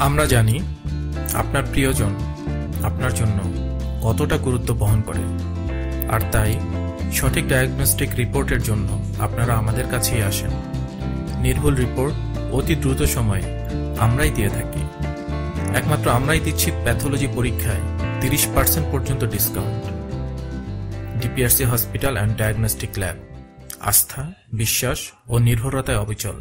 আমরা জানি আপনার প্রিয়জন আপনার জন্য কতটা গুরুত্ব বহন করে। আর তাই সঠিক ডায়াগনস্টিক রিপোর্টের জন্য আপনারা আমাদের কাছেই আসেন। নির্ভুল রিপোর্ট অতি দ্রুত সময়ে আমরাই দিয়ে থাকি। একমাত্র আমরাই দিচ্ছি প্যাথোলজি পরীক্ষায় তিরিশ পার্সেন্ট পর্যন্ত discount. DPRC hospital and diagnostic lab. আস্থা, বিশ্বাস ও নির্ভরতায় অবিচল।